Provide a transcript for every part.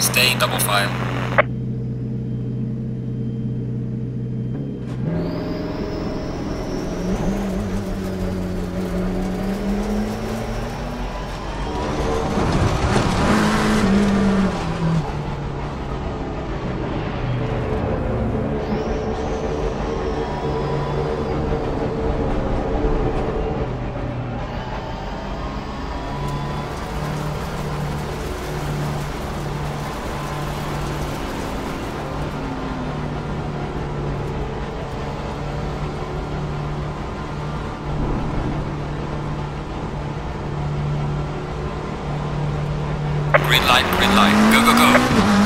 Stay double file. light, green light. Go, go, go.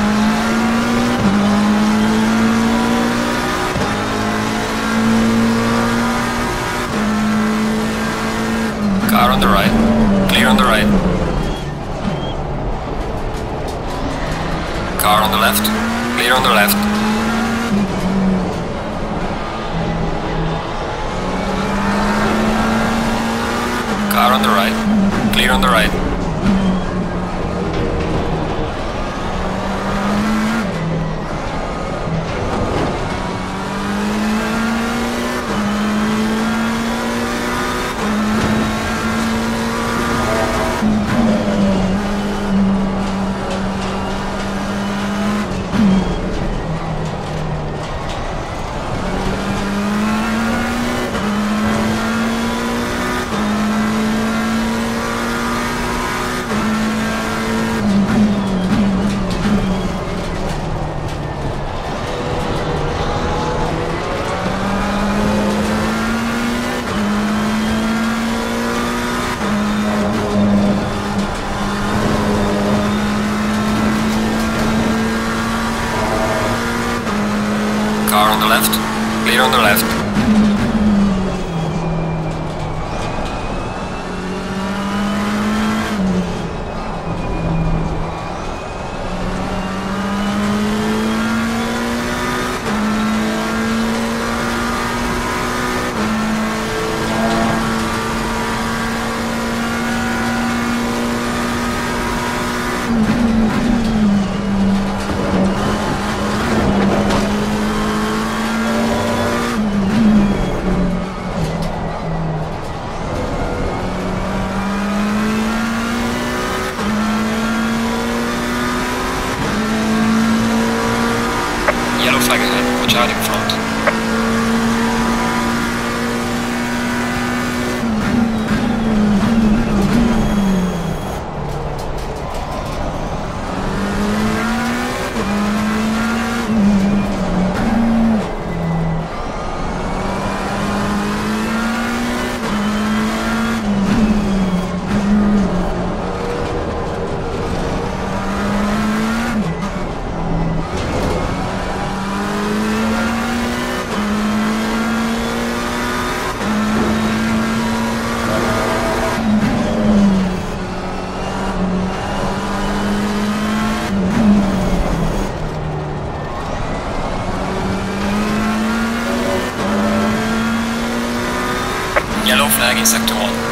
Yellow flag is active.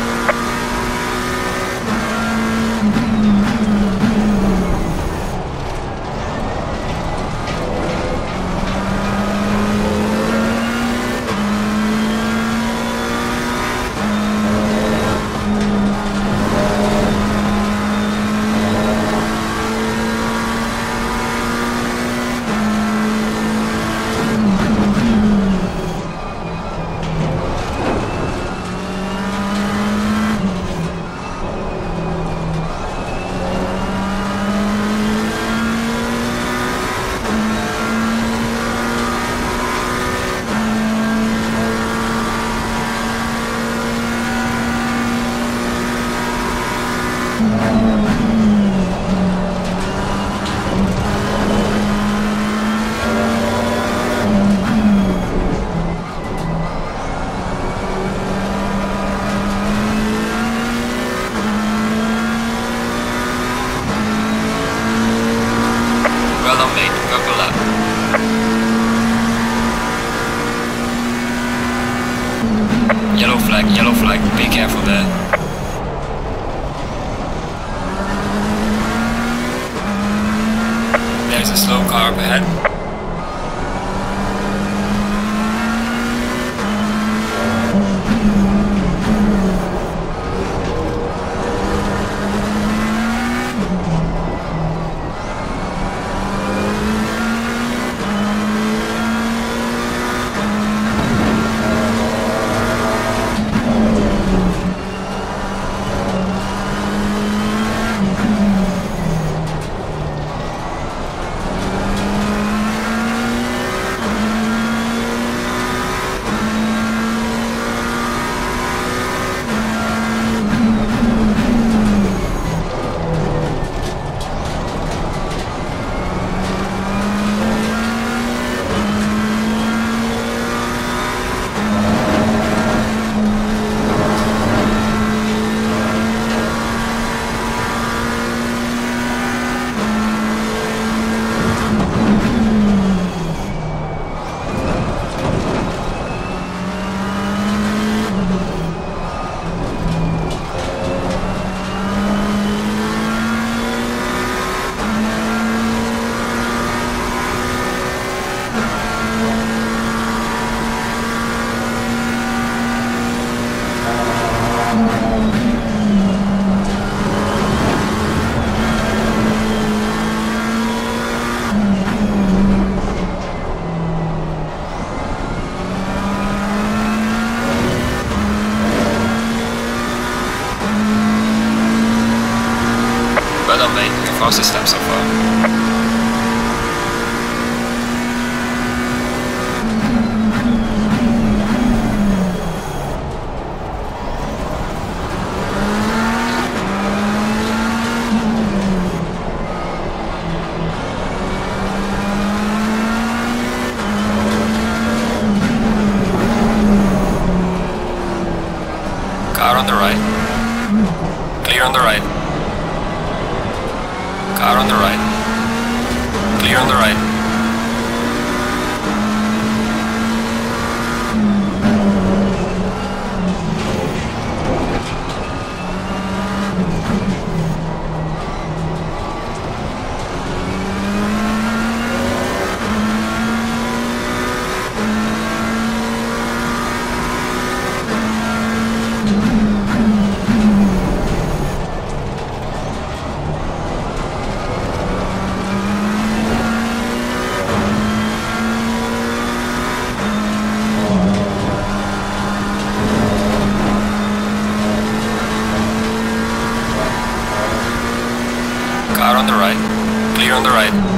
There's a slow car up ahead. Clear on the right. Car on the right. Clear on the right. Car on the right. Clear on the right.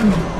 Well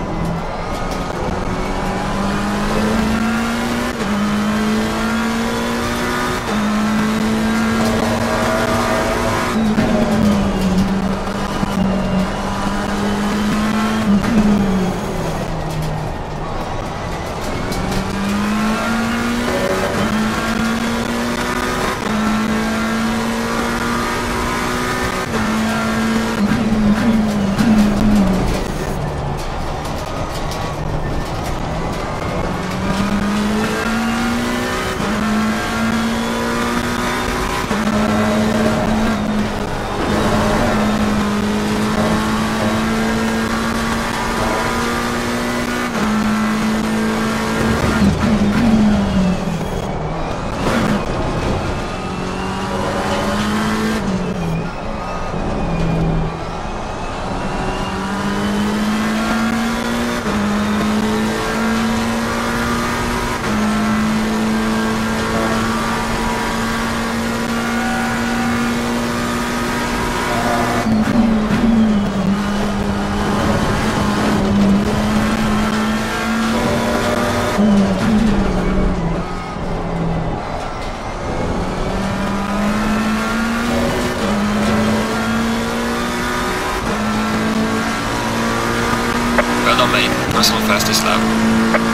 Personal fastest lap.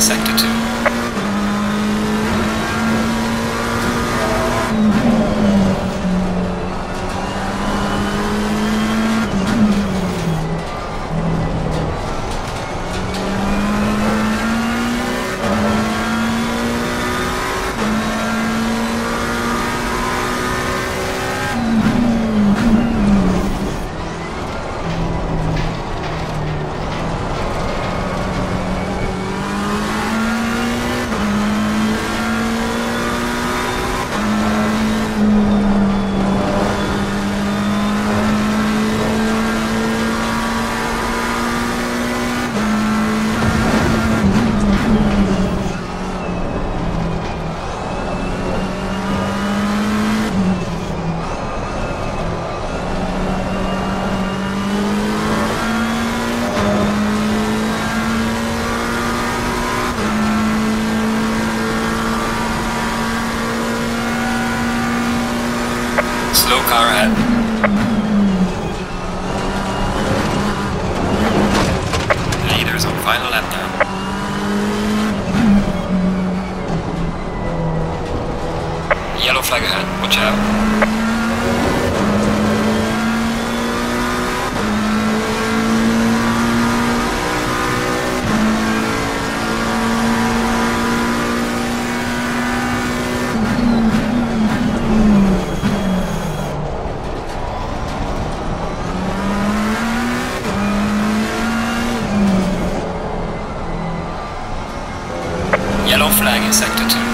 Sector 2. Slow car ahead. Yellow flag ahead, watch out. Yellow flag in sector 2.